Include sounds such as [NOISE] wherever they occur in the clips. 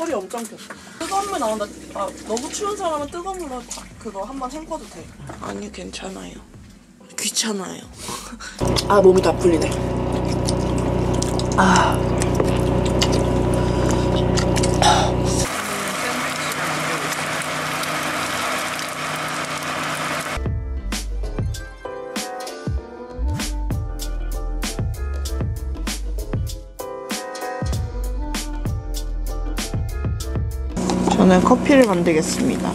털이 엄청 펴. 뜨거운 물 나온다. 아, 너무 추운 사람은 뜨거운 물로 다 그거 한번 헹궈도 돼. 아니 괜찮아요. 귀찮아요. 아 몸이 다 풀리네. 아. 저는 커피를 만들겠습니다.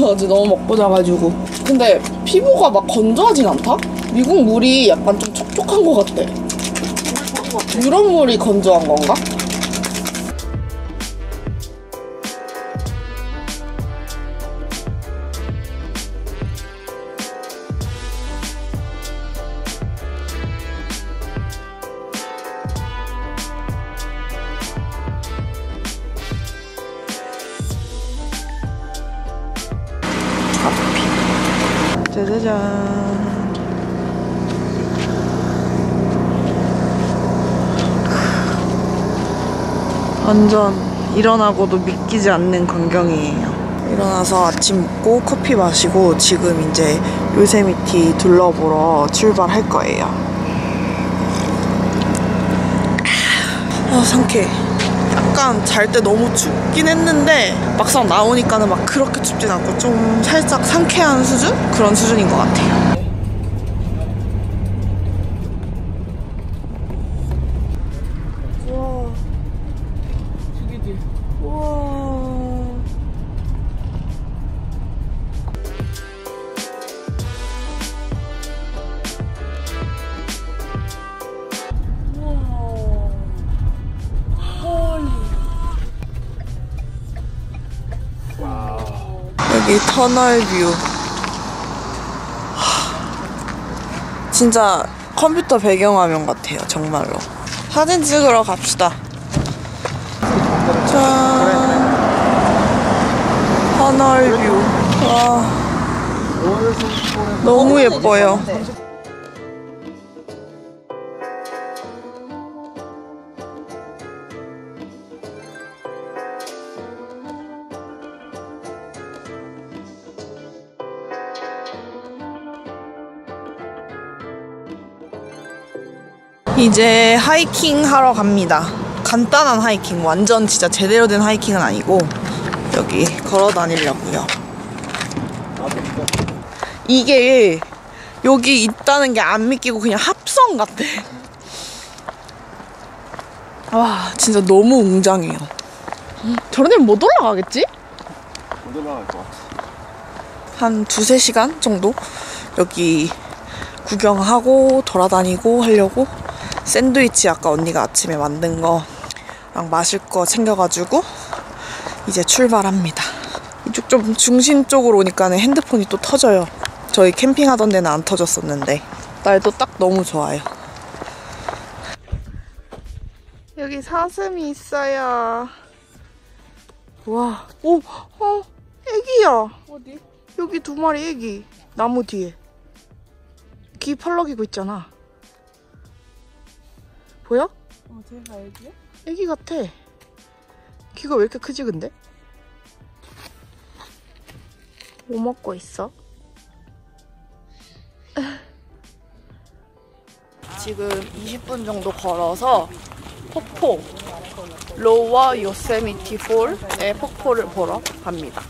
[LAUGHS] 어제 너무 먹고 자가지고. 근데 피부가 막 건조하진 않다? 미국 물이 약간 좀 촉촉한 것 같아. 유럽 물이 건조한 건가? 완전 일어나고도 믿기지 않는 광경이에요. 일어나서 아침 먹고 커피 마시고 지금 이제 요세미티 둘러보러 출발할 거예요. 아, 상쾌해. 약간 잘 때 너무 춥긴 했는데 막상 나오니까는 막 그렇게 춥진 않고 좀 살짝 상쾌한 수준? 그런 수준인 것 같아요. 터널 뷰. 하, 진짜 컴퓨터 배경화면 같아요, 정말로. 사진 찍으러 갑시다. 짠. 터널 뷰. 와. 너무 예뻐요. 이제 하이킹 하러 갑니다. 간단한 하이킹, 완전 진짜 제대로 된 하이킹은 아니고 여기 걸어 다니려고요. 이게 여기 있다는 게 안 믿기고 그냥 합성 같아. 와, 진짜 너무 웅장해요. 저런 데는 못 올라가겠지? 못 올라갈 것 같아. 한 두세 시간 정도 여기 구경하고 돌아다니고 하려고 샌드위치 아까 언니가 아침에 만든 거랑 마실 거 챙겨가지고 이제 출발합니다. 이쪽 좀 중심 쪽으로 오니까는 핸드폰이 또 터져요. 저희 캠핑하던 데는 안 터졌었는데 날도 딱 너무 좋아요. 여기 사슴이 있어요. 와, 오, 어, 애기야. 어디? 여기 두 마리 애기 나무 뒤에 귀 펄럭이고 있잖아 보여? 어, 제가 알지? 애기 같아 귀가 왜 이렇게 크지 근데? 뭐 먹고 있어? 지금 20분 정도 걸어서 폭포 로워 요세미티 폴의 폭포를 보러 갑니다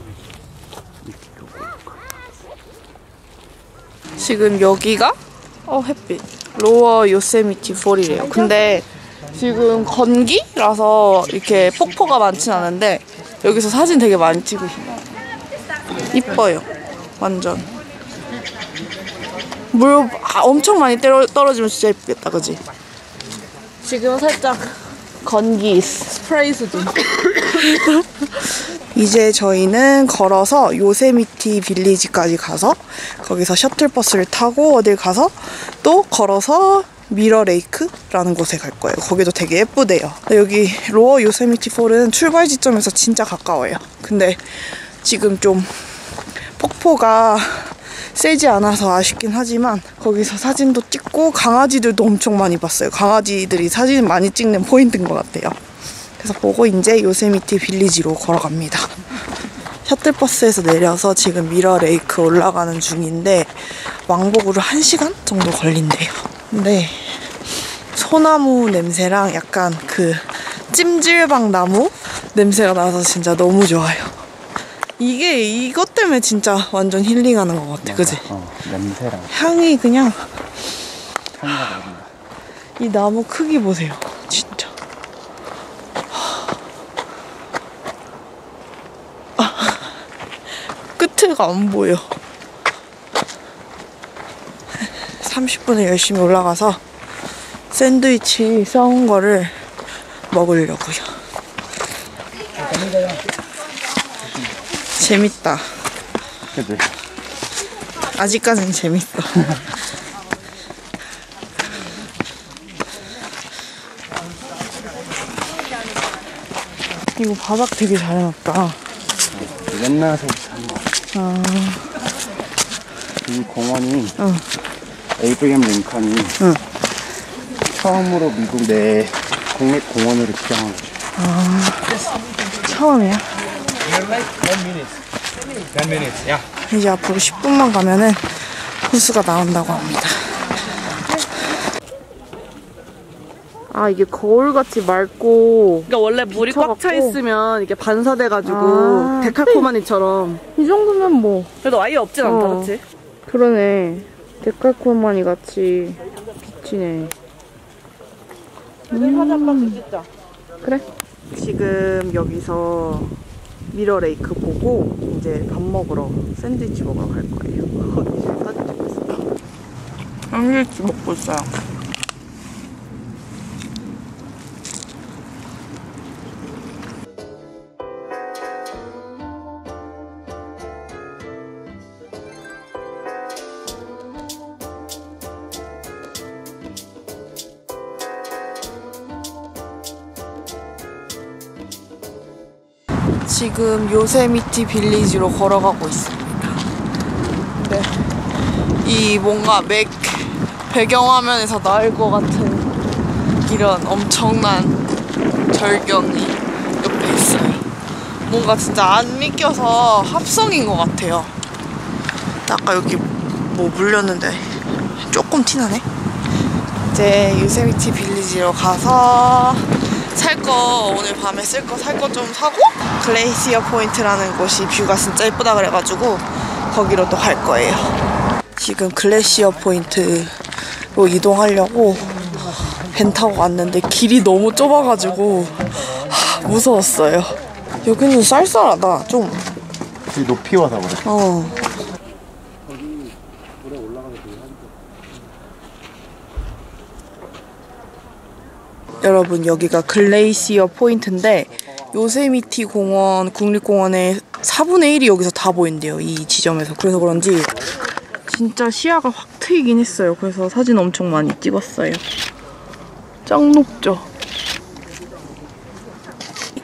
지금 여기가 어 햇빛 로어 요세미티 폴이래요. 근데 지금 건기라서 이렇게 폭포가 많진 않은데 여기서 사진 되게 많이 찍으시네요. 이뻐요. 완전. 물 아, 엄청 많이 때려, 떨어지면 진짜 예쁘겠다, 그지? 지금 살짝 건기 스프레이 수준. [LAUGHS] 이제 저희는 걸어서 요세미티 빌리지까지 가서 거기서 셔틀버스를 타고 어딜 가서 또 걸어서 미러 레이크라는 곳에 갈 거예요. 거기도 되게 예쁘대요. 여기 로어 요세미티 폴은 출발 지점에서 진짜 가까워요. 근데 지금 좀 폭포가 세지 않아서 아쉽긴 하지만 거기서 사진도 찍고 강아지들도 엄청 많이 봤어요. 강아지들이 사진 많이 찍는 포인트인 것 같아요. 그래서 보고 이제 요세미티 빌리지로 걸어갑니다. 셔틀버스에서 내려서 지금 미러 레이크 올라가는 중인데 왕복으로 1시간 정도 걸린대요. 근데 소나무 냄새랑 약간 그 찜질방 나무 냄새가 나서 진짜 너무 좋아요. 이게 이것 때문에 진짜 완전 힐링하는 것 같아, 그지? 어, 냄새랑 향이 그냥 나린다. 이 나무 크기 보세요. 진짜. 아, 끝에가 안 보여. 30분에 열심히 올라가서 샌드위치 싸운 거를 먹으려고요. 재밌다. 아직까진 재밌어. [LAUGHS] 이거 바닥 되게 잘 해놨다. 한 거. 아, 이 공원이 응. 에이브리엄 링컨이 응. 처음으로 미국 내 국립공원으로 지정한 거죠. 처음이야. 10 minutes, yeah. 이제 앞으로 10분만 가면은 호수가 나온다고 합니다. 아 이게 거울같이 맑고 그러니까 원래 물이 꽉 차. 있으면 이게 반사돼가지고 아. 데칼코마니처럼 [LAUGHS] 이 정도면 뭐 그래도 아예 없진 않다 어. 그치? 그러네. 데칼코마니 같이 비치네. 음. 그래. 지금 여기서 미러 레이크 보고 이제 밥 먹으러 샌드위치 먹으러 갈 거예요. [LAUGHS] 샌드위치 먹고 있어요. 요세미티 빌리지로 걸어가고 있습니다. 네. 이 뭔가 맥 배경화면에서 나을 것 같은 이런 엄청난 절경이 옆에 있어요. 뭔가 진짜 안 믿겨서 합성인 것 같아요. 아까 여기 뭐 물렸는데 조금 티나네. 이제 요세미티 빌리지로 가서 살 거 오늘 밤에 쓸 거 살 거 좀 사고 글레이시어 포인트라는 곳이 view가 진짜 예쁘다 그래가지고 거기로 또 갈 거예요. 지금 글래시어 포인트로 이동하려고 van 타고 왔는데 길이 너무 좁아가지고 하, 무서웠어요. 여기는 쌀쌀하다 좀. 이 높이 와서 그래. 어. 여러분 여기가 글레이시어 포인트인데 요세미티 공원 국립공원의 4분의 1이 여기서 다 보인대요 이 지점에서 그래서 그런지 진짜 시야가 확 트이긴 했어요 그래서 사진 엄청 많이 찍었어요 짱 높죠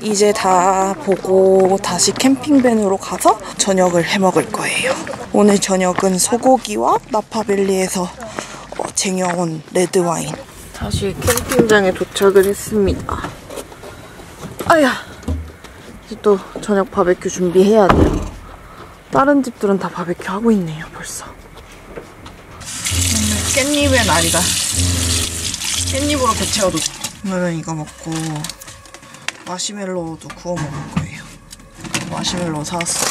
이제 다 보고 다시 캠핑밴으로 가서 저녁을 해 먹을 거예요. 오늘 저녁은 소고기와 나파밸리에서 어, 쟁여온 레드와인. 다시 캠핑장에 도착을 했습니다. 아야! 또 저녁 바베큐 준비해야 돼요. 다른 집들은 다 바베큐 하고 있네요, 벌써. 오늘 깻잎의 날이다. 깻잎으로 배채워뒀어. 오늘은 이거 먹고 마시멜로우도 구워 먹을 거예요. 마시멜로우 사왔어.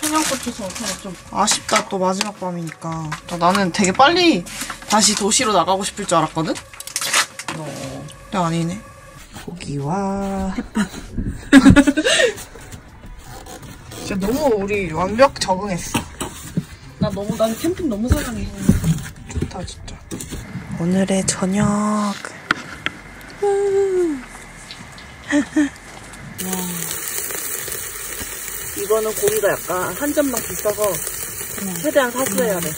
청양고추 좀 아쉽다. 또 마지막 밤이니까. 또 나는 되게 빨리 다시 도시로 나가고 싶을 줄 알았거든? 어, 근데 아니네. 고기와. 햇반. 진짜 너무 우리 완벽 적응했어. 나 너무 난 캠핑 너무 사랑해. 좋다 진짜. 오늘의 저녁. 이거는 고기가 약간 한 점당 비싸서 최대한 사수해야 돼.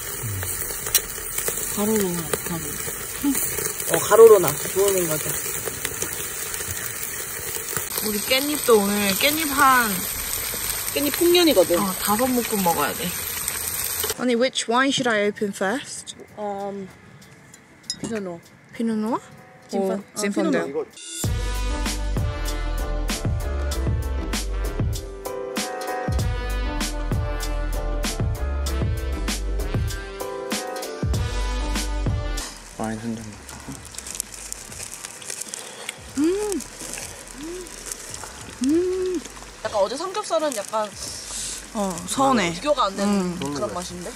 가로로 가로. 어 가로로 나. 좋은 거죠 우리 깻잎도 오늘 깻잎 한 깻잎 풍년이거든 어, 다섯 묶음 먹어야 돼. 아니, which wine should I open first? 음 피노노 Pinot Noir? 오, 심펀데요. 삼겹살은 약간 어, 서운해. 비교가 안 되는 음. 그런 맛인데.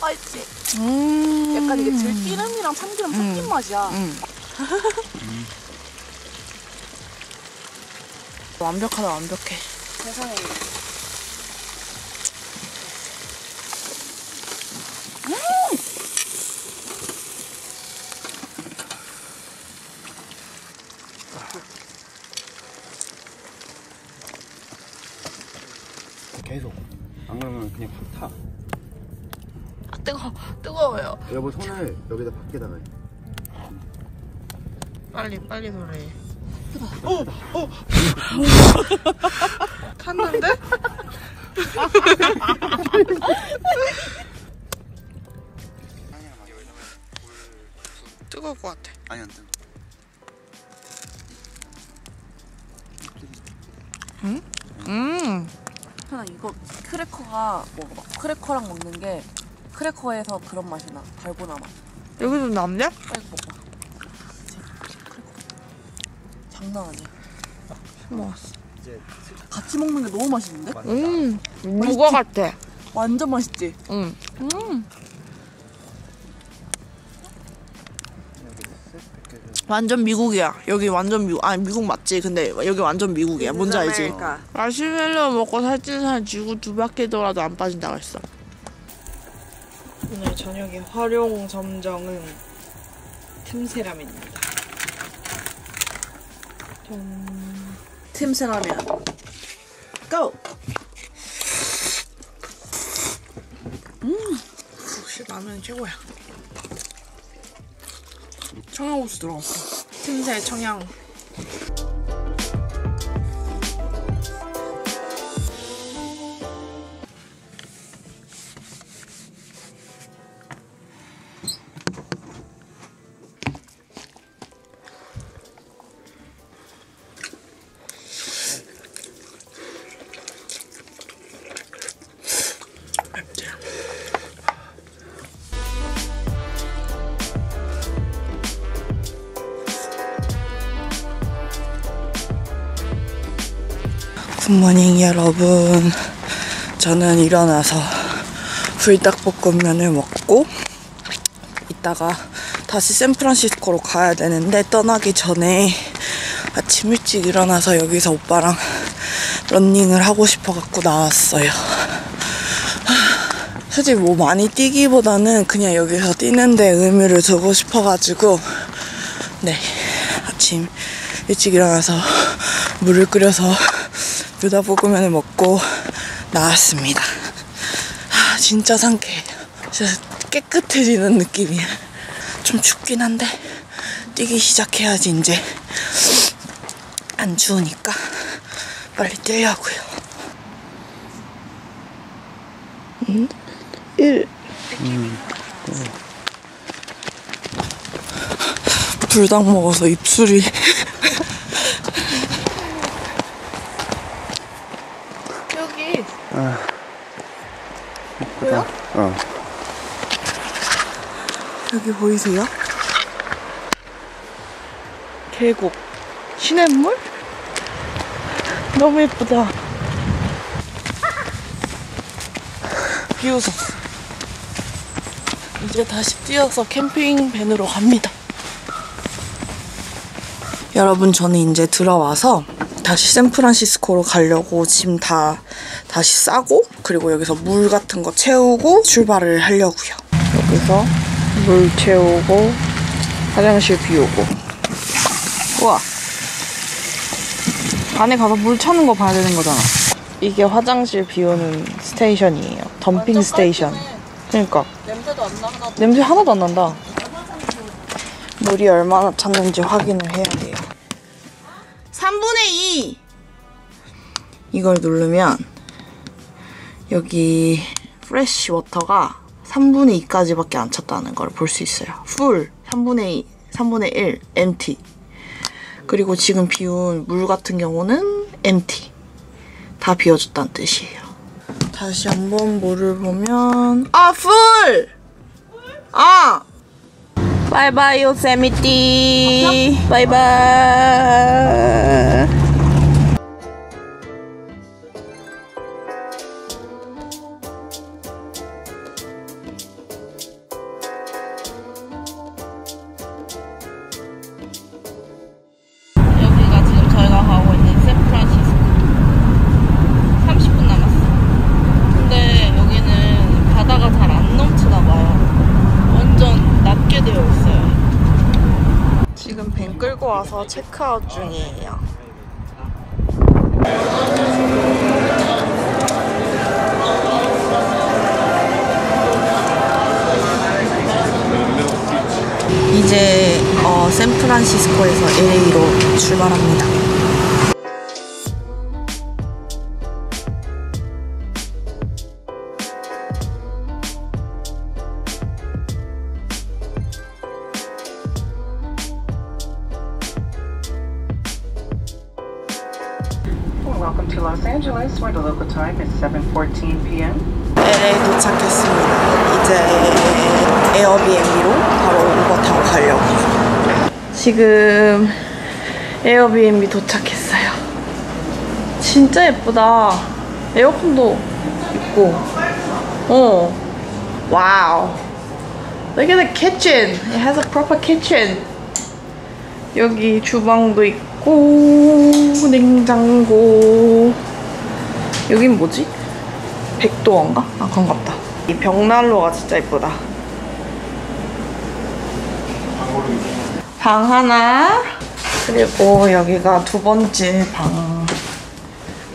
맛있지? 음. 약간 이게 들기름이랑 참기름 섞인 맛이야. 음. 완벽하다, 완벽해. 세상에. 계속. 안 그러면 그냥 확 타. 아, 뜨거, 뜨거워요. 여보 손을 여기다 밖에다가. 해. 빨리, 노래. 어, 어. 탔는데? 뜨거울 것 같아. 아니 안 돼. 음. 그냥 이거 크래커가 먹어봐. 크래커랑 먹는 게 크래커에서 그런 맛이 나. 달고나 맛. 여기도 남냐? 빨리 먹어봐. 그치? 크래커. 장난 아니야. 먹었어. 이제 같이 먹는 게 너무 맛있는데? 음. 무거 같아. 완전 맛있지? 음. 음. 완전 미국이야. 여기 완전 미국. 아니 미국 맞지? 근데 여기 완전 미국이야. 뭔지 알지? 마시멜로 먹고 살찐 사람 지구 두 바퀴 돌아도 안 빠진다고 했어. 오늘 저녁에 활용 점정은 틈새라면입니다. 틈새라면. 고! 역시 라면 최고야. 청양고추 들어갔어. 틈새 청양. 여러분. 저는 일어나서 불닭볶음면을 먹고 이따가 다시 샌프란시스코로 가야 되는데 떠나기 전에 아침 일찍 일어나서 여기서 오빠랑 런닝을 하고 싶어 갖고 나왔어요. 솔직히 뭐 많이 뛰기보다는 그냥 여기서 뛰는데 의미를 두고 싶어가지고 네 아침 일찍 일어나서 물을 끓여서 불닭볶음면을 먹고 나왔습니다. 아, 진짜 상쾌해요. 진짜 깨끗해지는 느낌이야. 좀 춥긴 한데 뛰기 시작해야지 이제 안 추우니까 빨리 뛰려고요. 음? 1 불닭 먹어서 입술이 여기 보여? 어. 여기 보이세요? 계곡 시냇물? 너무 예쁘다 비웃었어 이제 다시 뛰어서 캠핑 van으로 갑니다 여러분 저는 이제 들어와서 다시 샌프란시스코로 가려고 짐 다 다시 싸고 그리고 여기서 물 같은 거 채우고 출발을 하려고요. 여기서 물 채우고 화장실 비우고 우와 안에 가서 물 차는 거 봐야 되는 거잖아. 이게 화장실 비우는 station이에요. dumping station. 그러니까 냄새도 안 나. 하나 냄새 하나도 안 난다. 물이 얼마나 찼는지 확인을 해야 돼요. 3분의 2! 이걸 누르면 여기 fresh water가 3분의 2까지밖에 안 찼다는 걸 볼 수 있어요. full 3분의 2, 3분의 1 empty. 그리고 지금 비운 물 같은 경우는 empty. 다 비워졌다는 뜻이에요. 다시 한번 물을 보면 아 full. 아. 바이바이 요 체크아웃 중이에요 이제 어, 샌프란시스코에서 LA로 출발합니다. 지금 에어비앤비 도착했어요. 진짜 예쁘다. 에어컨도 있고. 어. Wow. Look at the kitchen. It has a proper kitchen. 여기 주방도 있고 냉장고. 여긴 뭐지? back door인가? 아 그런갑다 이 벽난로가 진짜 예쁘다 방 하나 그리고 여기가 두 번째 방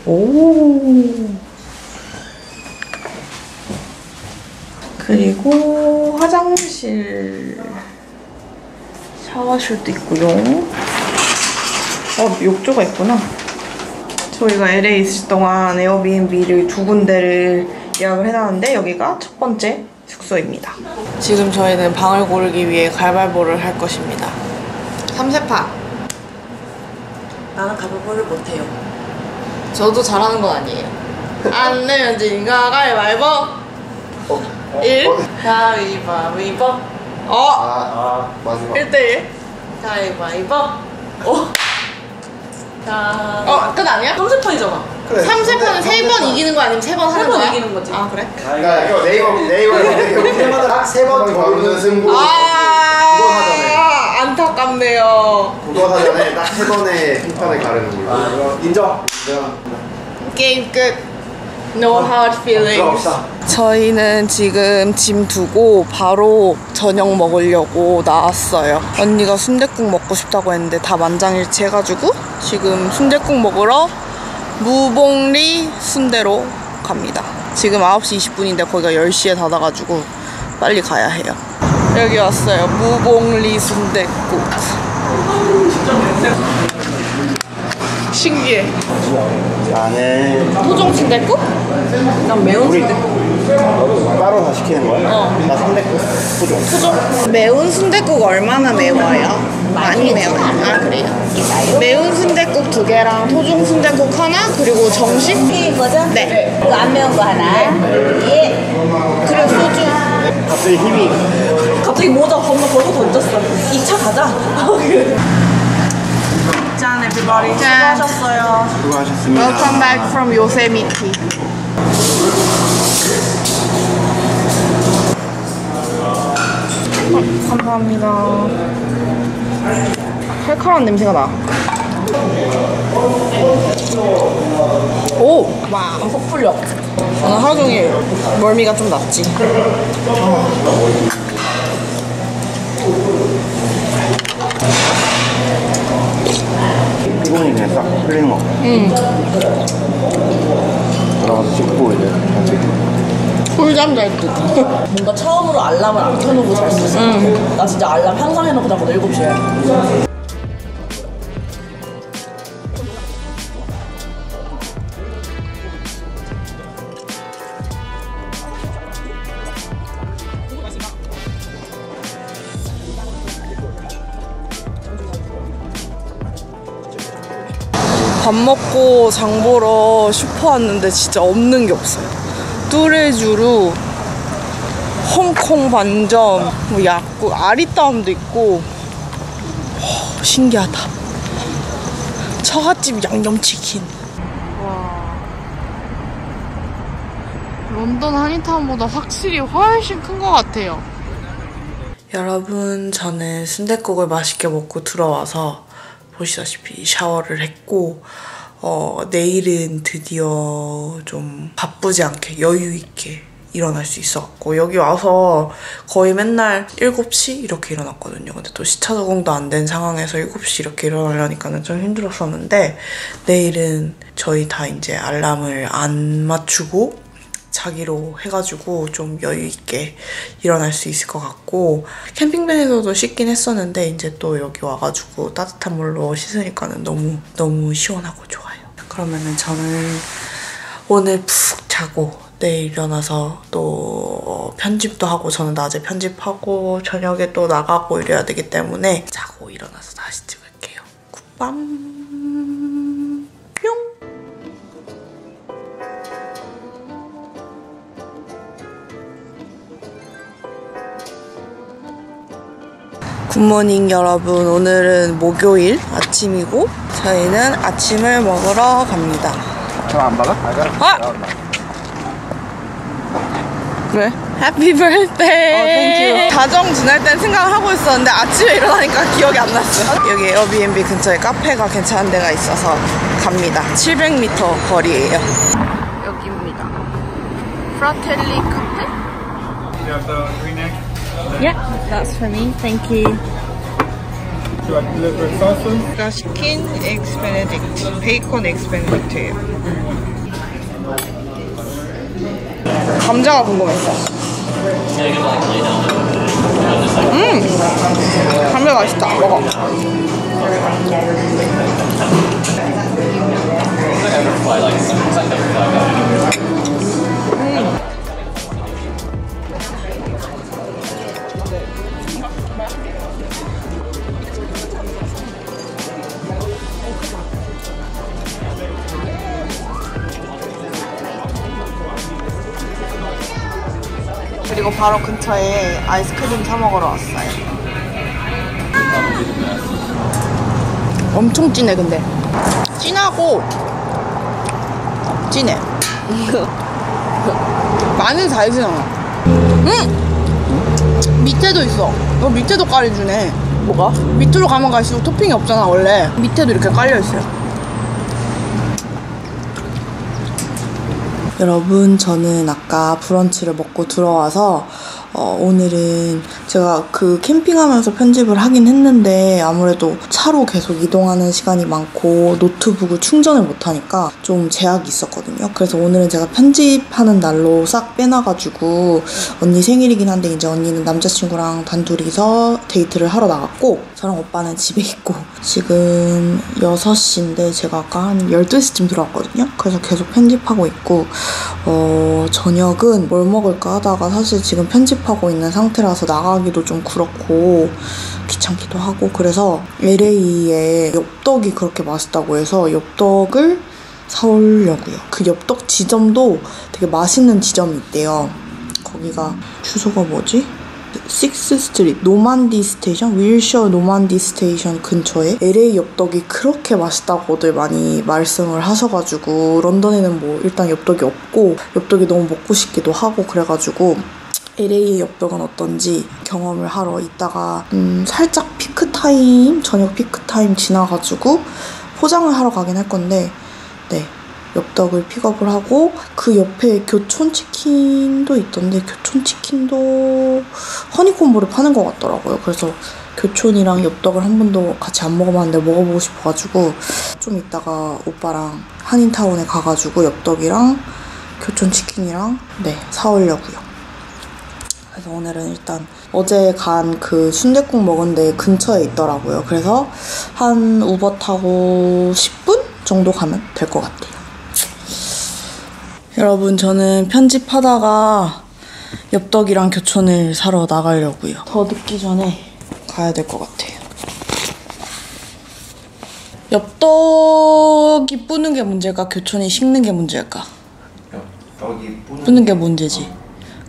오. 그리고 화장실 샤워실도 있고요 어 욕조가 있구나 저희가 LA 있을 동안 에어비앤비를 두 군데를 예약을 해놨는데 여기가 첫 번째 숙소입니다. 지금 저희는 방을 고르기 위해 가위바위보를 할 것입니다. 3세판 나는 가위바위보를 못해요. 저도 잘하는 건 아니에요. 안 내면 진가 가위바위보 1 가위바위보 어! 아, 마지막. 1대1 가위바위보 오 자... 어, 끝 아니야? 3세판이잖아. 그래. 3세판은 3번 이기는 거 아니면 3번 하는 번 거야? 이기는 거지. 아, 그래? 그러니까 이거 네이버 네이버에 때마다 딱세번 거르는 승부. 아, 안타깝네요. 그거 하잖아요. 딱세 번의 핑판을 가르는 걸로. 아, 인정. 인정. 게임 끝. No hard feelings. 저희는 지금 짐 두고 바로 저녁 먹으려고 나왔어요. 언니가 순댓국 먹고 싶다고 했는데 다 만장일치 해가지고 지금 순댓국 먹으러 무봉리 순대로 갑니다. 지금 9시 20분인데 거기가 10시에 닫아가지고 빨리 가야 해요. 여기 왔어요. 무봉리 순댓국. 신기해. 안에 토종 순댓국? 난 매운 우리 순 따로 다 시키는 거야? 어. 나 300개 소종. 매운 순댓국 얼마나 매워요? 많이 매워요. 아 그래요? 매운 순댓국 두 개랑 토종 순댓국 하나 그리고 정식 튀긴 거죠? 네. 그거 안 매운 거 하나. 예. 그리고 소주. 갑자기 힘이 갑자기 모자 겁나 벗어 던졌어. 2차 가자. 짠 everybody. 짠. 하셨어요. 수고하셨습니다. Welcome back from 요 감사합니다. 칼칼한 냄새가 나. 오! 와, 속 풀려. 오늘 하루 종일 멀미가 좀 났지. 피곤이 그냥 싹 풀리는 거. 응. 들어가서 씻고 이제 같이. 꿀잠 잘 듯. [LAUGHS] 뭔가 처음으로 알람을 안 켜놓고 잤어. 응. 음. 나 진짜 알람 항상 해놓고 자거든, 7시에. 밥 먹고 장 보러 슈퍼 왔는데 진짜 없는 게 없어요. 뚜레쥬르, 홍콩 반점, 뭐 약국, 아리따움도 있고 허, 신기하다. 처갓집 양념치킨. 와. 런던 한인타운보다 확실히 훨씬 큰 것 같아요. 여러분, 저는 순댓국을 맛있게 먹고 들어와서 보시다시피 샤워를 했고, 어, 내일은 드디어 좀 바쁘지 않게 여유 있게 일어날 수 있었고, 여기 와서 거의 맨날 7시 이렇게 일어났거든요. 근데 또 시차 적응도 안 된 상황에서 7시 이렇게 일어나려니까는 좀 힘들었었는데, 내일은 저희 다 이제 알람을 안 맞추고, 자기로 해가지고 좀 여유 있게 일어날 수 있을 것 같고 캠핑밴에서도 씻긴 했었는데 이제 또 여기 와가지고 따뜻한 물로 씻으니까는 너무 너무 시원하고 좋아요. 그러면은 저는 오늘 푹 자고 내일 일어나서 또 편집도 하고 저는 낮에 편집하고 저녁에 또 나가고 이래야 되기 때문에 자고 일어나서 다시 찍을게요. 굿밤. 굿모닝 여러분. 오늘은 목요일 아침이고 저희는 아침을 먹으러 갑니다. 저안 받아? 아! 그래? 해피 birthday! 가정 지날 땐 생각을 하고 있었는데 아침에 일어나니까 기억이 안 났어. 여기 에어비앤비 근처에 카페가 괜찮은 데가 있어서 갑니다. 700m 거리예요. 여기입니다. 프라텔리 카페? You have the green egg? Yeah, that's for me. Thank you. Do I deliver it sauces? 제가 시킨 엑스 베네딕트, 베이컨 엑스 베네딕트예요. 감자가 궁금했어. 음, 감자 맛있다. 먹어. 그리고 바로 근처에 아이스크림 사 먹으러 왔어요. 엄청 진해 근데 진하고 진해. [LAUGHS] 마늘 달진 않아. 음! 밑에도 있어. 이거 밑에도 깔려주네. 뭐가? 밑으로 가면 갈수록 토핑이 없잖아 원래. 밑에도 이렇게 깔려 있어요. 여러분, 저는 아까 브런치를 먹고 들어와서 어, 오늘은 제가 그 캠핑하면서 편집을 하긴 했는데 아무래도 차로 계속 이동하는 시간이 많고 노트북을 충전을 못하니까 좀 제약이 있었거든요. 그래서 오늘은 제가 편집하는 날로 싹 빼놔가지고 언니 생일이긴 한데 이제 언니는 남자친구랑 단둘이서 데이트를 하러 나갔고 저랑 오빠는 집에 있고 지금 6시인데 제가 아까 한 12시쯤 들어왔거든요. 그래서 계속 편집하고 있고 어, 저녁은 뭘 먹을까 하다가 사실 지금 편집 하고 있는 상태라서 나가기도 좀 그렇고 귀찮기도 하고 그래서 LA에 엽떡이 그렇게 맛있다고 해서 엽떡을 사오려고요. 그 엽떡 지점도 되게 맛있는 지점이 있대요. 거기가 주소가 뭐지? Six Street 노만디 station 윌셔 노만디 station 근처에 LA 엽떡이 그렇게 맛있다고들 많이 말씀을 하셔가지고 런던에는 뭐 일단 엽떡이 없고 엽떡이 너무 먹고 싶기도 하고 그래가지고 LA의 엽떡은 어떤지 경험을 하러 있다가 음, 살짝 peak time 저녁 peak time 지나가지고 포장을 하러 가긴 할 건데 네 엽떡을 픽업을 하고 그 옆에 교촌 치킨도 있던데 교촌 치킨도 허니콤보를 파는 것 같더라고요. 그래서 교촌이랑 엽떡을 한 번도 같이 안 먹어봤는데 먹어보고 싶어가지고 좀 이따가 오빠랑 한인타운에 가가지고 엽떡이랑 교촌 치킨이랑 네 사오려고요. 오늘은 일단 어제 간 그 순댓국 먹은 데 근처에 있더라고요. 그래서 한 우버 타고 10분 정도 가면 될 것 같아요. 여러분 저는 편집하다가 엽떡이랑 교촌을 사러 나가려고요. 더 늦기 전에 가야 될 것 같아요. 엽떡이 뿌는 게 문제일까? 교촌이 식는 게 문제일까? 여기 뿌는 뿌는 게 문제지.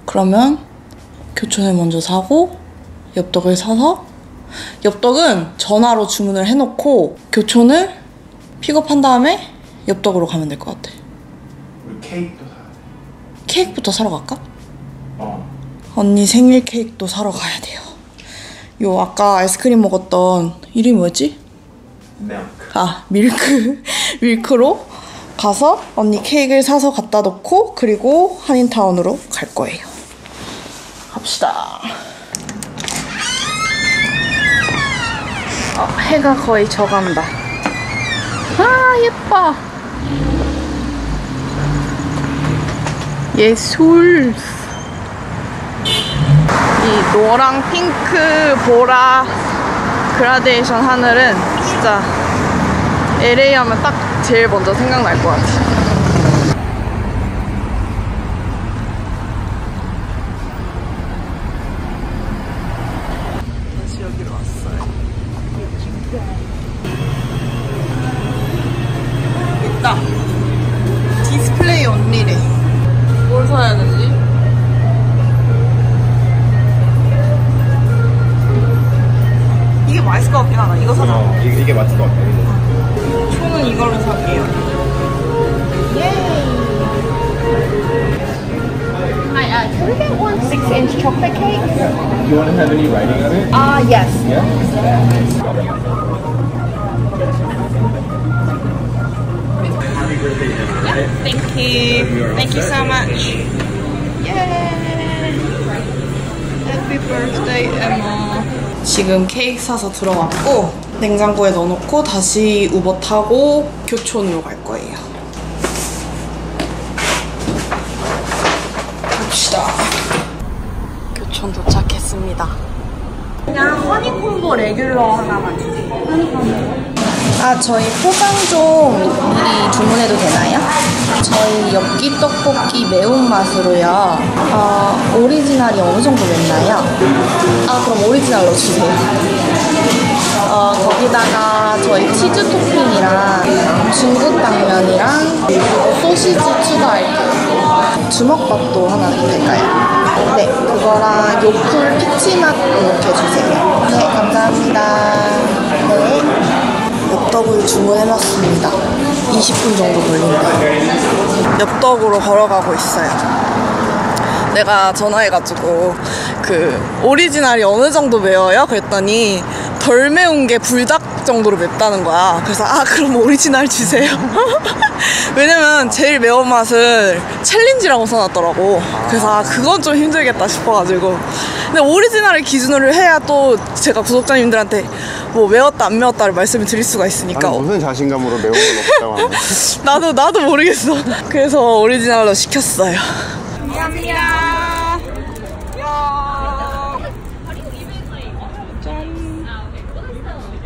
그러면 교촌을 먼저 사고 엽떡을 사서 엽떡은 전화로 주문을 해놓고 교촌을 픽업한 다음에 엽떡으로 가면 될 것 같아. 우리 케이크도 사야 돼. 케이크부터 사러 갈까? 어. 언니 생일 케이크도 사러 가야 돼요. 요 아까 아이스크림 먹었던 이름이 뭐였지? 밀크. 아 밀크 [LAUGHS] 밀크로 가서 언니 케이크를 사서 갖다 놓고 그리고 한인타운으로 갈 거예요. 갑시다. 어, 해가 거의 져간다. 아 예뻐. 예술. 이 노랑 핑크 보라 그라데이션 하늘은 진짜 LA 하면 딱 제일 먼저 생각날 것 같아. Birthday, Emma. 지금 케이크 사서 들어왔고 냉장고에 넣어놓고 다시 우버 타고 교촌으로 갈 거예요. 갑시다. 교촌 도착했습니다. 그냥 허니콤보 레귤러 하나만 주세요. 아, 저희 포장 좀 미리 주문해도 되나요? 저희 엽기 떡볶이 매운맛으로요. 어, 오리지널이 어느 정도 맵나요? 아, 그럼 오리지널로 주세요. 어, 거기다가 저희 치즈 토핑이랑 중국 당면이랑 소시지 추가할게요. 주먹밥도 하나 될까요? 네, 그거랑 요플 피치맛 이렇게 주세요. 네, 감사합니다. 네. 엽떡을 주문해놨습니다. 20분 정도 걸린대요. 엽떡으로 걸어가고 있어요. 내가 전화해가지고 그 오리지널이 어느 정도 매워요? 그랬더니 덜 매운 게 불닭 정도로 맵다는 거야. 그래서 아 그럼 오리지널 주세요. [LAUGHS] 왜냐면 제일 매운 맛을 challenge라고 써놨더라고. 그래서 아 그건 좀 힘들겠다 싶어가지고. 근데 오리지널을 기준으로 해야 또 제가 구독자님들한테 뭐 매웠다 안 매웠다를 말씀을 드릴 수가 있으니까 나는 무슨 자신감으로 매운 걸 먹자고 하는 [LAUGHS] 나도 나도 모르겠어. 그래서 오리지널로 시켰어요. 감사합니다. 야.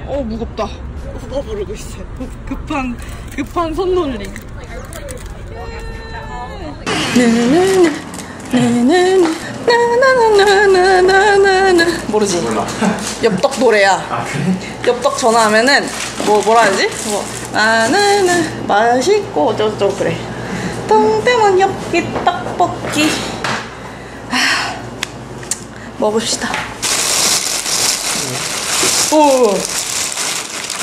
어 무겁다. 오빠 부르고 있어요. 급한 급한 손놀림. 모르지? 엽떡 노래야. 아 그래? 엽떡 전화하면은 뭐 뭐라 하지? 뭐 나나나 맛있고 어쩌고저쩌고 그래. 동대문 엽기 떡볶이. 아, 먹읍시다. 오.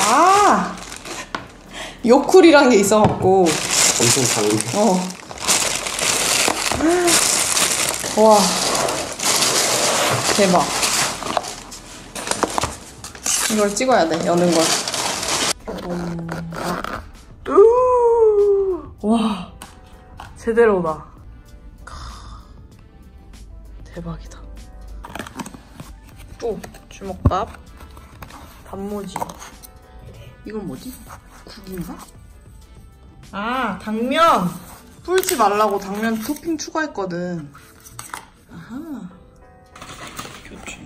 아. 요쿨이란 게 있어갖고. 엄청 작은 어. 와. 대박. 이걸 찍어야 돼, 여는 걸. 우! 와. 제대로다. 대박이다. 또, 주먹밥. 단무지. 이건 뭐지? 국인가? 아, 당면! 불지 말라고 당면 토핑 추가했거든. 아하. 교촌.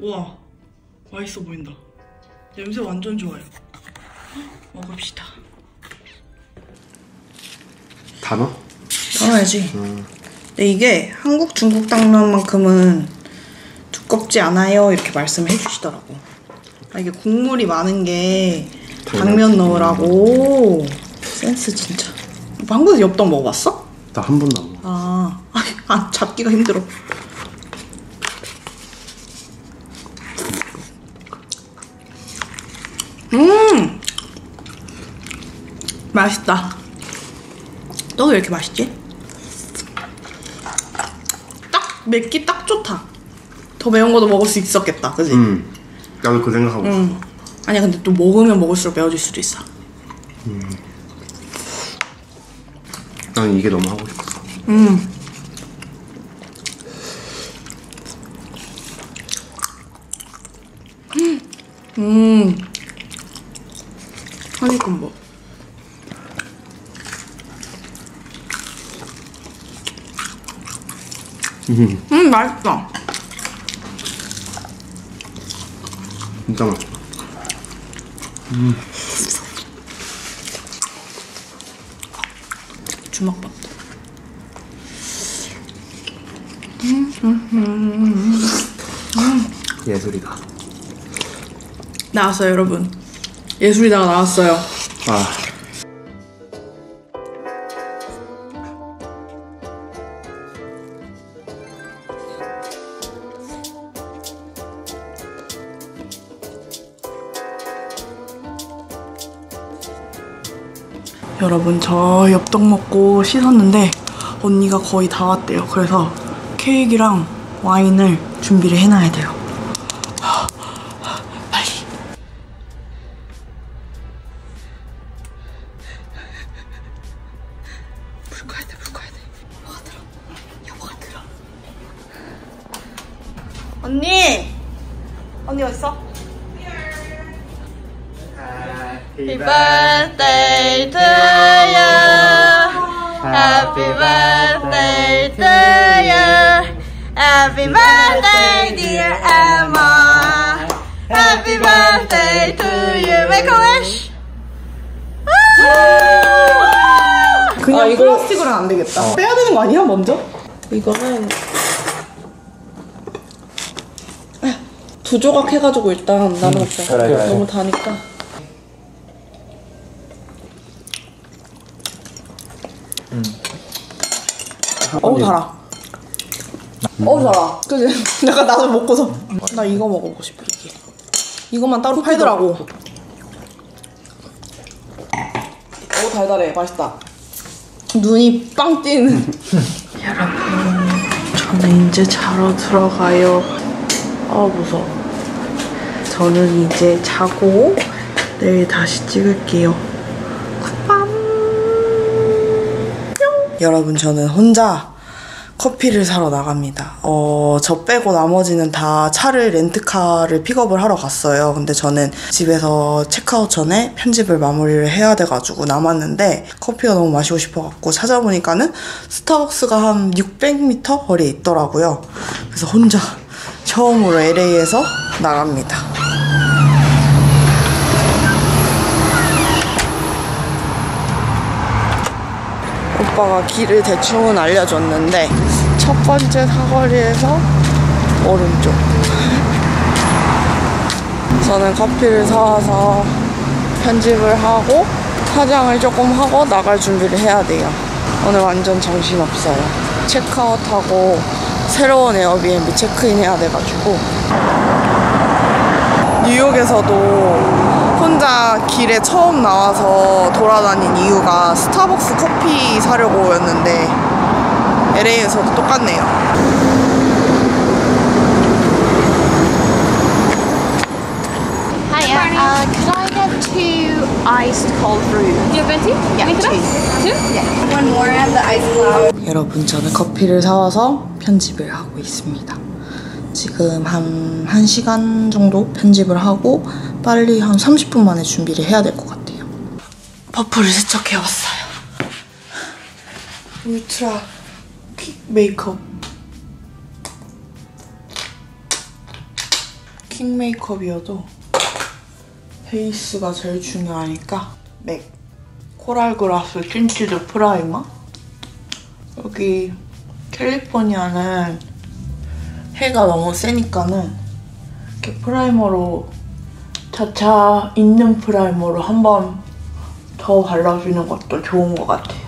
우와, 맛있어 보인다. 냄새 완전 좋아요. 먹읍시다. 단어? 넣어야지. 근데 이게 한국 중국 당면만큼은 두껍지 않아요 이렇게 말씀해 주시더라고. 아, 이게 국물이 많은 게 당면 넣으라고 센스 진짜. 한국에서 엽떡 먹어봤어? 나 한 번도 안 먹어. 아, [LAUGHS] 아 잡기가 힘들어. 음, 맛있다. 떡이 왜 이렇게 맛있지? 딱 맵기 딱 좋다. 더 매운 거도 먹을 수 있었겠다, 그지? 음. 나도 그 생각하고 있어. 아니야, 근데 또 먹으면 먹을수록 매워질 수도 있어. 나는 이게 너무 하고 싶었어. 허니콤보. 음, 맛있다. 진짜 맛있다. 주먹밥도. 예술이다. 나왔어요, 여러분. 예술이다가 나왔어요. 아. 여러분, 저 엽떡 먹고 씻었는데 언니가 거의 다 왔대요. 그래서 케이크랑 와인을 준비를 해놔야 돼요. [GASPS] 빨리. 물 꺼야 돼, 물 꺼야 돼. 여보가 들어. 여보가 들어. 언니! 언니 어딨어? Happy birthday to you. Happy birthday to you. Happy birthday, dear Emma. Happy birthday to you. Make a wish. 그냥 플라스틱으로는 안 되겠다. 빼야 되는 거 아니야, 먼저? 이거는 두 조각 해가지고 일단 나눠 먹자. 너무 다니까. 어우 달아. 어우 달아. 그지? 약간 [LAUGHS] 나도 먹고서 나 이거 먹어보고 싶어 이게. 이것만 따로 팔더라고. 어우 달달해. 맛있다. 눈이 빵 띄는. [LAUGHS] 여러분, 저는 이제 자러 들어가요. 아 무서워. 저는 이제 자고 내일 다시 찍을게요. 여러분 저는 혼자 커피를 사러 나갑니다. 어, 저 빼고 나머지는 다 차를 렌트카를 픽업을 하러 갔어요. 근데 저는 집에서 체크아웃 전에 편집을 마무리를 해야 돼가지고 남았는데 커피가 너무 마시고 싶어갖고 찾아보니까는 스타벅스가 한 600m 거리에 있더라고요. 그래서 혼자 처음으로 LA에서 나갑니다. 오빠가 길을 대충은 알려줬는데 첫 번째 사거리에서 오른쪽. [LAUGHS] 저는 커피를 사와서 편집을 하고 화장을 조금 하고 나갈 준비를 해야 돼요. 오늘 완전 정신없어요. 체크아웃하고 새로운 에어비앤비 체크인 해야 돼가지고 뉴욕에서도 혼자 길에 처음 나와서 돌아다닌 이유가 스타벅스 커피 사려고 였는데 LA에서도 똑같네요. Hiya. Uh, could I get two iced cold brew? You have venti? Yeah, two. Two? Yeah. One more and the iced flower. 여러분 저는 커피를 사와서 편집을 하고 있습니다. 지금 한 1시간 정도 편집을 하고 빨리 한 30분 만에 준비를 해야 될 것 같아요. 퍼프를 세척해왔어요. 울트라 퀵 메이크업. quick 메이크업이어도 베이스가 제일 중요하니까 맥 코랄 그라스 tinted primer 여기 캘리포니아는 해가 너무 세니까는 이렇게 primer로 자차 있는 primer로 한 번 더 발라주는 것도 좋은 것 같아요.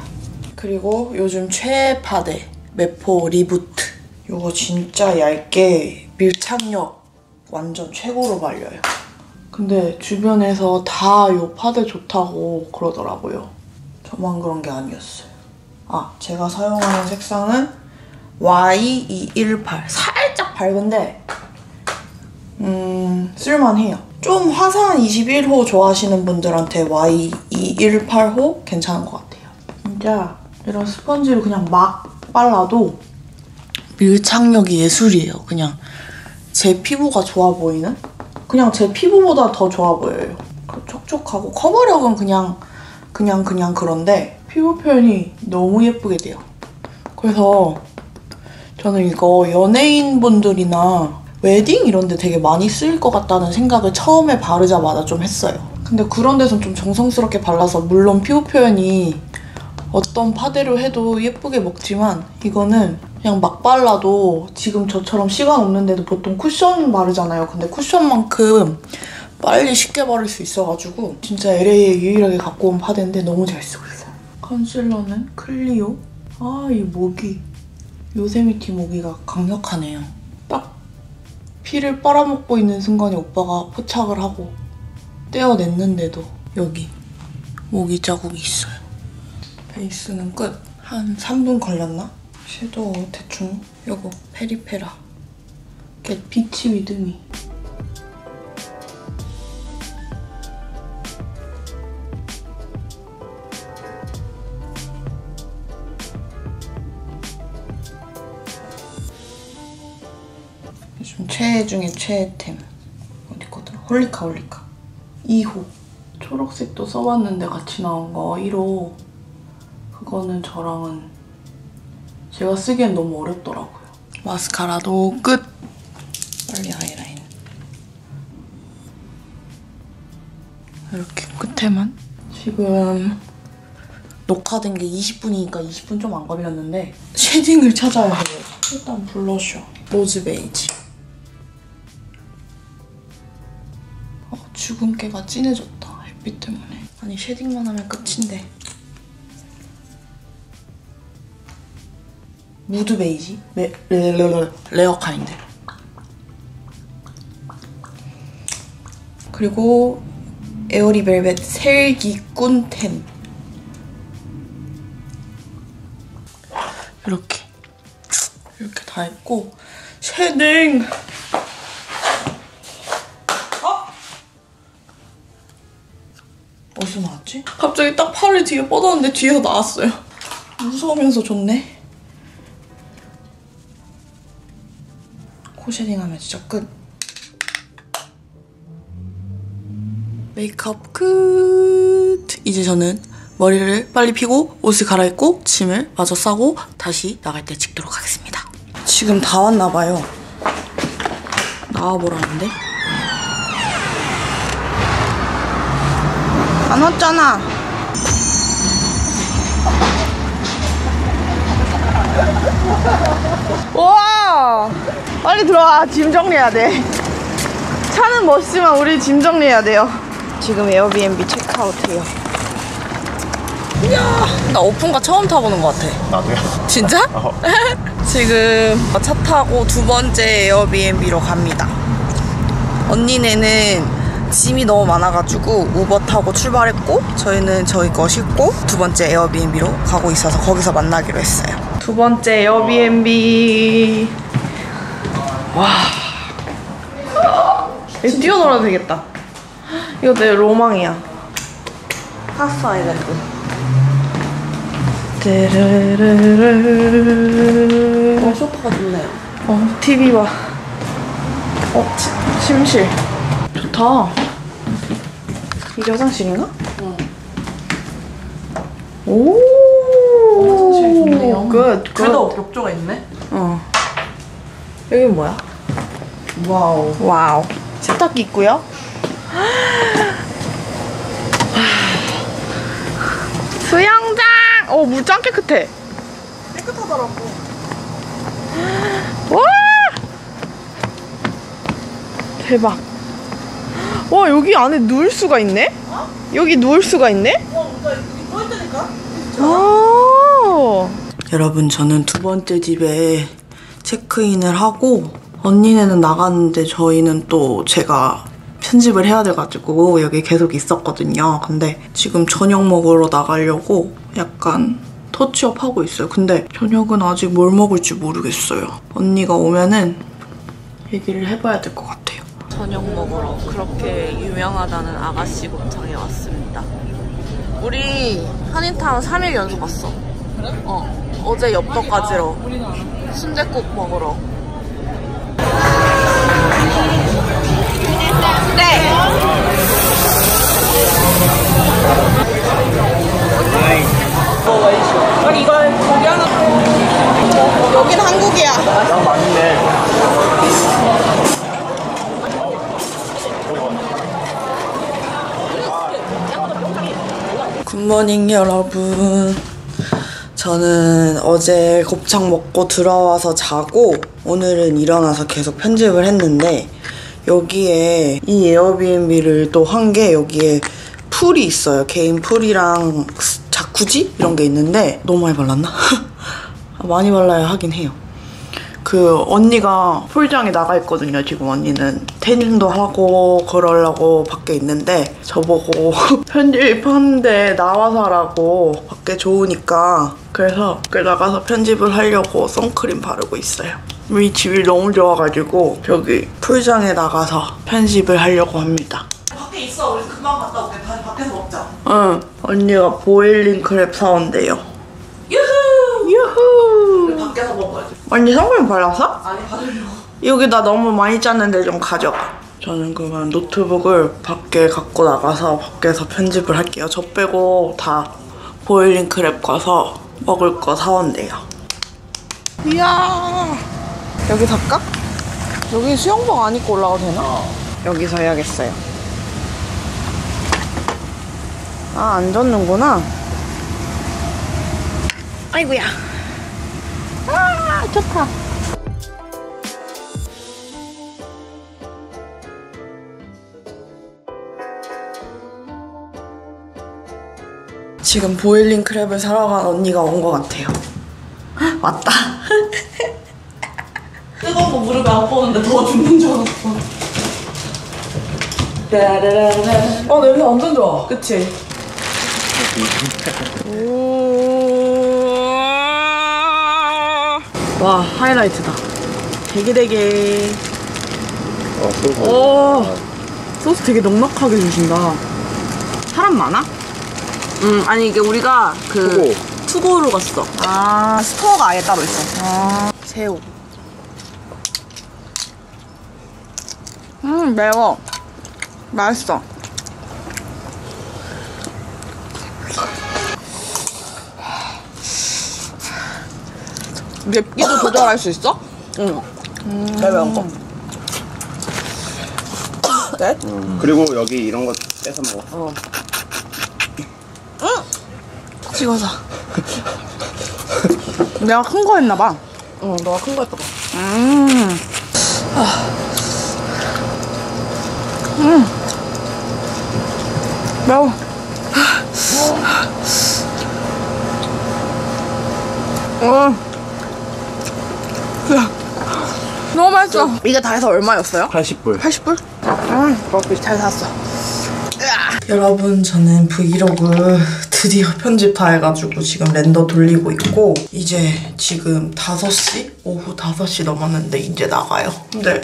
그리고 요즘 최애 파데 메포 리부트. 이거 진짜 얇게 밀착력 완전 최고로 발려요. 근데 주변에서 다 이 파데 좋다고 그러더라고요. 저만 그런 게 아니었어요. 아, 제가 사용하는 색상은 Y218. 살짝 밝은데 음, 쓸만해요. 좀 화사한 21호 좋아하시는 분들한테 Y218호 괜찮은 것 같아요. 진짜 이런 스펀지를 그냥 막 발라도 밀착력이 예술이에요. 그냥 제 피부가 좋아 보이는? 그냥 제 피부보다 더 좋아 보여요. 그 촉촉하고 커버력은 그냥 그냥 그냥 그런데 피부 표현이 너무 예쁘게 돼요. 그래서 저는 이거 연예인분들이나 웨딩 이런 데 되게 많이 쓰일 것 같다는 생각을 처음에 바르자마자 좀 했어요. 근데 그런 데선 좀 정성스럽게 발라서 물론 피부 표현이 어떤 파데로 해도 예쁘게 먹지만 이거는 그냥 막 발라도 지금 저처럼 시간 없는데도 보통 쿠션 바르잖아요. 근데 쿠션만큼 빨리 쉽게 바를 수 있어가지고 진짜 LA에 유일하게 갖고 온 파데인데 너무 잘 쓰고 있어요. 컨실러는 클리오. 아, 이 모기. 요세미티 모기가 강력하네요. 딱 피를 빨아먹고 있는 순간에 오빠가 포착을 하고 떼어냈는데도 여기 모기 자국이 있어요. 베이스는 끝. 한 3분 걸렸나? 섀도우 대충 요거 페리페라 Get Beach With Me 요즘 최애 중에 최애템 어디 거더라? 홀리카 홀리카 2호 초록색도 써봤는데 같이 나온 거 1호 그거는 저랑은 제가 쓰기엔 너무 어렵더라고요. 마스카라도 끝! 빨리 아이라인. 이렇게 끝에만. 지금 녹화된 게 20분이니까 20분 좀 안 걸렸는데 shading을 찾아야 해요. 일단 블러셔. Rose Beige. 주근깨가 진해졌다. 햇빛 때문에. 아니 shading만 하면 끝인데. Mood Beige 레, 레, 레, 레, Rare Kind 그리고 Airy Velvet 셀기꾼 템 이렇게 이렇게 다 했고 shading 갑자기 딱 팔을 뒤에 뻗었는데 뒤에서 나왔어요 무서우면서 좋네 코 shading하면 진짜 끝. 메이크업 끝. 이제 저는 머리를 빨리 피고 옷을 갈아입고 짐을 마저 싸고 다시 나갈 때 찍도록 하겠습니다. 지금 다 왔나 봐요. 나와보라는데? 안 왔잖아. 와! 빨리 들어와. 짐 정리해야 돼. 차는 멋지만 우리 짐 정리해야 돼요. 지금 에어비앤비 체크아웃해요. 이야, 나 오픈카 처음 타보는 것 같아. 나도요. 진짜? [LAUGHS] [LAUGHS] 지금 차 타고 두 번째 에어비앤비로 갑니다. 언니네는 짐이 너무 많아가지고 우버 타고 출발했고 저희는 저희 거 싣고 두 번째 에어비앤비로 가고 있어서 거기서 만나기로 했어요. 두 번째 에어비앤비 와 이거 뛰어놀아도 되겠다. 이거 내 로망이야. 파스 아일랜드. 르르르르 어, 소파가 좋네요. 어, TV 봐. 어, 치, 침실. 좋다. 이게 화장실인가? 응. 오. 화장실 좋네요. 끝. 그래도 욕조가 있네. 어. 여기 뭐야? Wow. Wow. 세탁기 있고요. 수영장. 어, 물 짱 깨끗해. 깨끗하더라고. 와! 대박. 와 여기 안에 누울 수가 있네? 여기 누울 수가 있네? 아. 여러분 저는 두 번째 집에 체크인을 하고 언니네는 나갔는데 저희는 또 제가 편집을 해야 돼가지고 여기 계속 있었거든요. 근데 지금 저녁 먹으러 나가려고 약간 터치업 하고 있어요. 근데 저녁은 아직 뭘 먹을지 모르겠어요. 언니가 오면은 얘기를 해봐야 될 것 같아요. 저녁 먹으러 그렇게 유명하다는 아가씨 곱창에 왔습니다. 우리 한인타운 3일 연속 왔어. 그래? 어. 어제 엽떡 가지러. 순댓국 먹으러. 여긴 한국이야. 굿모닝 여러분. 저는 어제 곱창 먹고 들어와서 자고 오늘은 일어나서 계속 편집을 했는데 여기에 이 에어비앤비를 또 한 게 여기에 풀이 있어요. 개인 풀이랑 자쿠지 이런 게 있는데 너무 많이 발랐나? [LAUGHS] 많이 발라야 하긴 해요. 그 언니가 폴장에 나가 있거든요. 지금 언니는 태닝도 하고 그러려고 밖에 있는데 저보고 [LAUGHS] 편집하는데 나와서 하라고 밖에 좋으니까 그래서 밖에 나가서 편집을 하려고 선크림 바르고 있어요. 이 집이 너무 좋아가지고 저기 풀장에 나가서 편집을 하려고 합니다. 밖에 있어. 우리 금방 갔다 올게. 다시 밖에서 먹자. 응. 언니가 Boiling Crab 사온대요. 유후! 유후! 밖에서 먹어야지. 언니 선크림 발랐어? 아니, 바르려고. 여기 나 너무 많이 짰는데 좀 가져가. 저는 그러면 노트북을 밖에 갖고 나가서 밖에서 편집을 할게요. 저 빼고 다 Boiling Crab 가서 먹을 거 사온대요. 이야. 여기 살까? 여기 수영복 안 입고 올라가도 되나? 여기서 해야겠어요. 아, 안 젖는구나. 아이고야. 아, 좋다. 지금 보일링 크랩을 사러 간 언니가 온 것 같아요. 왔다. [LAUGHS] 뜨거운 거 무릎에 안 뻗는데 더 죽는 줄 알았어. 어, 냄새 완전 좋아. 그치? 와, 하이라이트다. 되게 오, 소스 되게 넉넉하게 주신다. 사람 많아? 음, 아니 이게 우리가 그 투고 로 갔어. 아, 스토어가 아예 따로 있어. 아, 새우. 음, 매워. 맛있어. 맵기도 조절할 수 있어? 응. 매운 거. 네? 그리고 여기 이런 거 뺏어 먹어. 찍어서. [LAUGHS] 내가 큰 거 했나 봐. 응, 너가 큰 거 했다 봐. 음. 아. 음. 매워. 어. 야. 너무 맛있어. 이게 다 해서 얼마였어요? 80불. 80불? 응, 먹기 잘 샀어. 여러분, 저는 브이로그 드디어 편집 다 해가지고 지금 렌더 돌리고 있고, 이제 지금 5시? 오후 5시 넘었는데 이제 나가요. 근데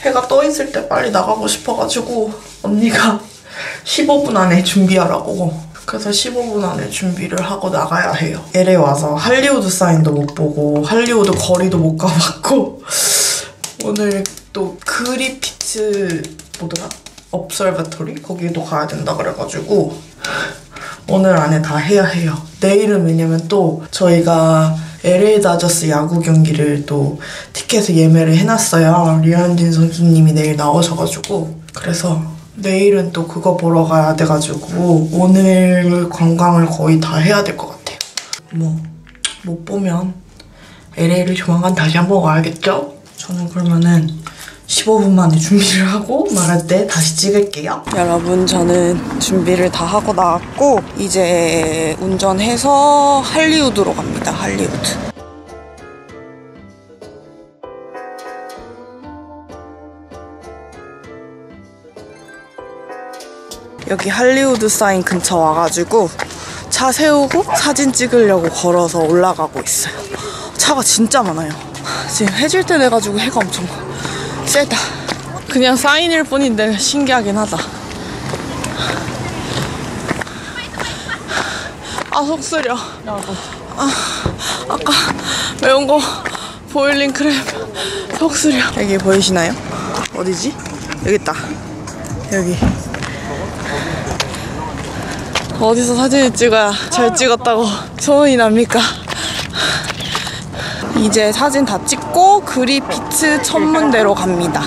해가 떠 있을 때 빨리 나가고 싶어가지고, 언니가 [LAUGHS] 15분 안에 준비하라고. 그래서 15분 안에 준비를 하고 나가야 해요. LA 와서 할리우드 사인도 못 보고, 할리우드 거리도 못 가봤고, 오늘 또 그리피츠 뭐더라? 업설바토리 거기도 가야 된다 그래가지고 오늘 안에 다 해야 해요. 내일은 왜냐면 또 저희가 LA 다저스 야구 경기를 또 티켓을 예매를 해놨어요. 류현진 선수님이 내일 나오셔가지고 그래서 내일은 또 그거 보러 가야 돼가지고 오늘 관광을 거의 다 해야 될 것 같아요. 뭐 못 보면 LA를 조만간 다시 한번 와야겠죠? 저는 그러면은 15분 만에 준비를 하고 나갈 때 다시 찍을게요. 여러분, 저는 준비를 다 하고 나왔고, 이제 운전해서 할리우드로 갑니다. 할리우드. 여기 할리우드 사인 근처 와가지고 차 세우고 사진 찍으려고 걸어서 올라가고 있어요. 차가 진짜 많아요. 지금 해질 때 돼가지고 해가 엄청 세다. 그냥 사인일 뿐인데 신기하긴 하다. 아, 속 쓰려. 아, 아까 매운 거 보일링 크랩 속 쓰려. 여기 보이시나요? 어디지? 여기 있다. 여기. 어디서 사진을 찍어야 잘 찍었다고 소문이 납니까? 이제 사진 다 찍고 그리피츠 천문대로 갑니다.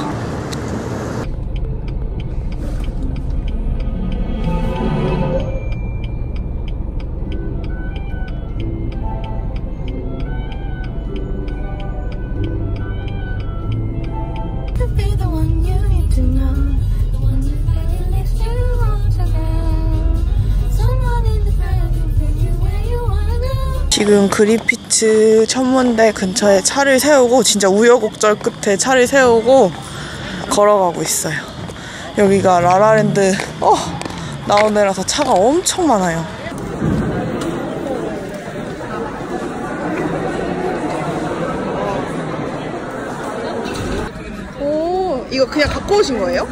지금 그리피 츠 천문대 근처에 차를 세우고 진짜 우여곡절 끝에 차를 세우고 걸어가고 있어요. 여기가 라라랜드 어, 나온 데라서 차가 엄청 많아요. 오, 이거 그냥 갖고 오신 거예요?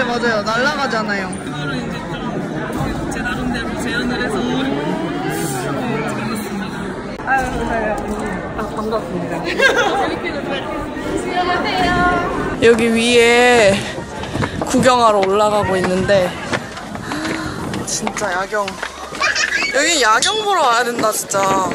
네 맞아요. 날라가잖아요. 그거를 이제 제 나름대로 제안을 해서 아유 감사해요 아 반갑습니다. 여기 위에 구경하러 올라가고 있는데 진짜 야경. 여기 야경 보러 와야 된다 진짜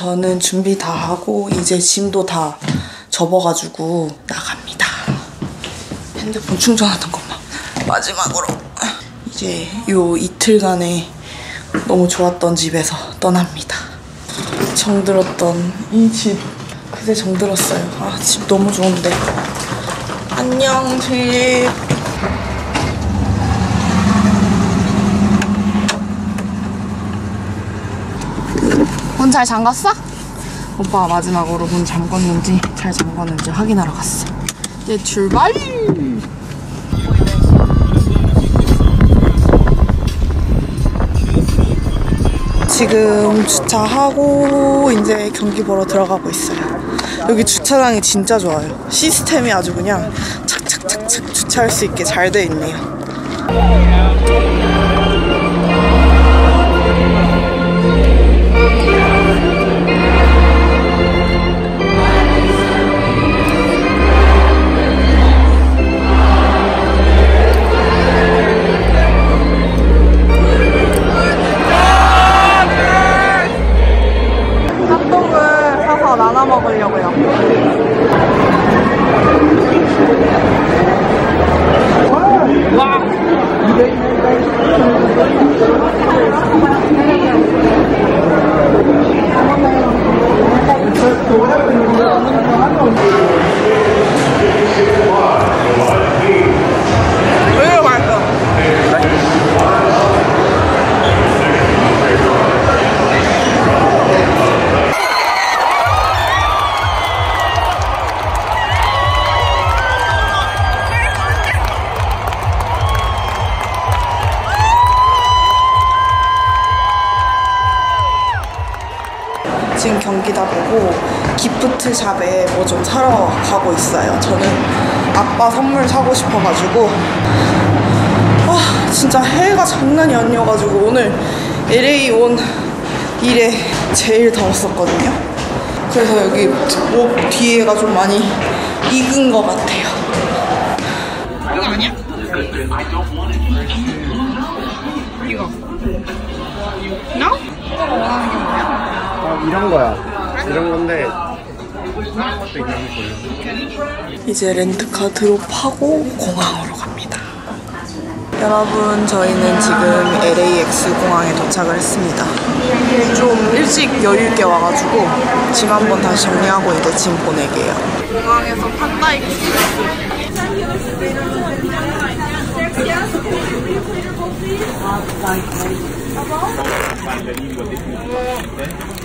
저는 준비 다 하고 이제 짐도 다 접어가지고 나갑니다. 핸드폰 충전하던 것만 마지막으로 이제 요 이틀간에 너무 좋았던 집에서 떠납니다. 정들었던 이 집 그새 정들었어요. 아 집 너무 좋은데 안녕 집. 잘 잠갔어? 오빠가 마지막으로 문 잠궜는지 잘 잠궜는지 확인하러 갔어. 이제 출발! 지금 주차하고 이제 경기 보러 들어가고 있어요. 여기 주차장이 진짜 좋아요. 시스템이 아주 그냥 착착착착 주차할 수 있게 잘 돼 있네요. 사서 나눠 먹으려 가고 있어요. 저는 아빠 선물 사고 싶어가지고 아 진짜 해가 장난이 아니어가지고 오늘 LA 온 일에 제일 더웠었거든요. 그래서 여기 목 뒤에가 좀 많이 익은 것 같아요. 이거 아니야? 이거. No? 어, 이런 거야. 이런 건데. 이제 렌트카드로 파고 공항으로 갑니다. 여러분, 저희는 지금 LAX 공항에 도착을 했습니다. 좀 일찍 여유있게 와가지고 짐 한번 다시 정리하고 이제 짐 보내게요. 공항에서 판다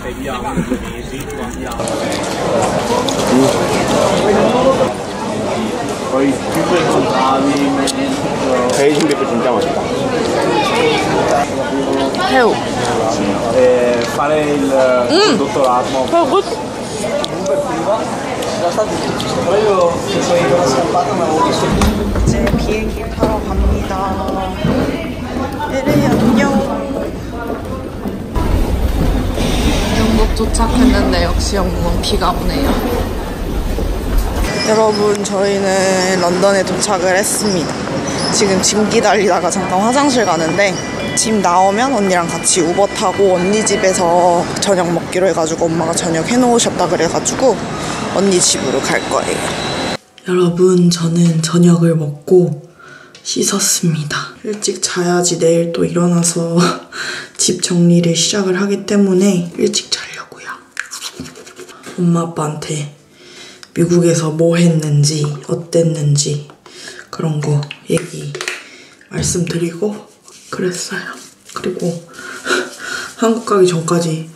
più. 베이징 대표 진짜 맛있다. 새우. E fare il dottorato. 이제 비행기 타러 갑니다. LA 안녕. 도착했는데 역시 영국은 비가 오네요. 여러분 저희는 런던에 도착을 했습니다. 지금 짐 기다리다가 잠깐 화장실 가는데 짐 나오면 언니랑 같이 우버 타고 언니 집에서 저녁 먹기로 해가지고 엄마가 저녁 해놓으셨다 그래가지고 언니 집으로 갈 거예요. 여러분 저는 저녁을 먹고 씻었습니다. 일찍 자야지 내일 또 일어나서 [LAUGHS] 집 정리를 시작을 하기 때문에 일찍 자려고요. 엄마 아빠한테 미국에서 뭐 했는지 어땠는지 그런 거 얘기 말씀드리고 그랬어요. 그리고 [LAUGHS] 한국 가기 전까지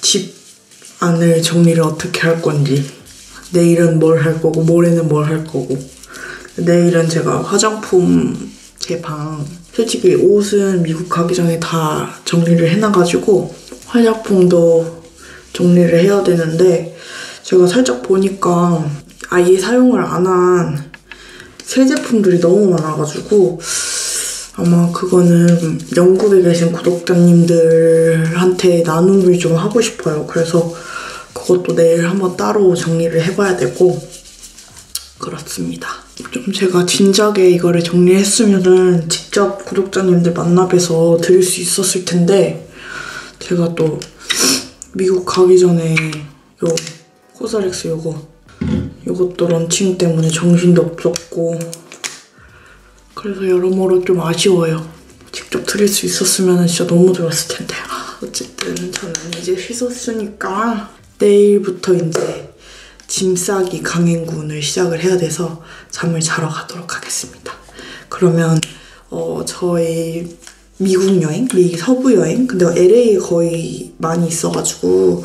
집 안을 정리를 어떻게 할 건지 내일은 뭘 할 거고 모레는 뭘 할 거고 내일은 제가 화장품 제 방 솔직히 옷은 미국 가기 전에 다 정리를 해놔가지고 화장품도 정리를 해야 되는데 제가 살짝 보니까 아예 사용을 안 한 새 제품들이 너무 많아가지고 아마 그거는 영국에 계신 구독자님들한테 나눔을 좀 하고 싶어요. 그래서 그것도 내일 한번 따로 정리를 해봐야 되고 그렇습니다. 좀 제가 진작에 이거를 정리했으면은 직접 구독자님들 만나 뵈서 드릴 수 있었을 텐데 제가 또 미국 가기 전에 요 COSRX 요거 요것도 런칭 때문에 정신도 없었고 그래서 여러모로 좀 아쉬워요. 직접 드릴 수 있었으면 진짜 너무 좋았을 텐데 아, 어쨌든 저는 이제 씻었으니까 내일부터 이제 짐 싸기 강행군을 시작을 해야 돼서 잠을 자러 가도록 하겠습니다. 그러면 어 저희 미국 여행, 미 서부 여행. 근데 LA 거의 많이 있어가지고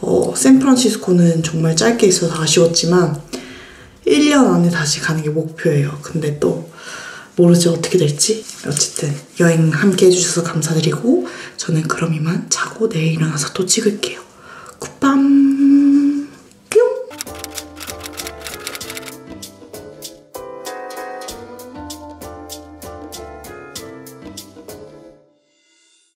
어 샌프란시스코는 정말 짧게 있어서 아쉬웠지만 1년 안에 다시 가는 게 목표예요. 근데 또 모르지 어떻게 될지. 어쨌든 여행 함께 해주셔서 감사드리고 저는 그럼 이만 자고 내일 일어나서 또 찍을게요. 굿밤.